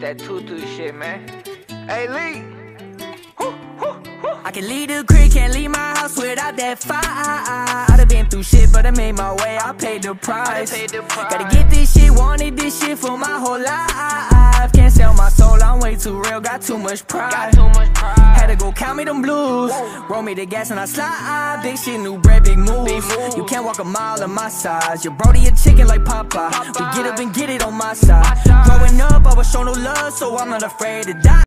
that tutu shit, man. Hey, Lee. I can leave the creek, can't leave my house without that fire. I done been through shit, but I made my way, I paid the price. paid the price. Gotta get this shit, wanted this shit for my whole life. Can't sell my soul, I'm way too real, got too much pride. Got too much pride. Had to go count me them blues. Roll me the gas and I slide. Big shit, new bread, big moves. You can't walk a mile in my size. Your brody a chicken like Popeye. We get up and get it on my side. Growing up, I was shown no love, so I'm not afraid to die.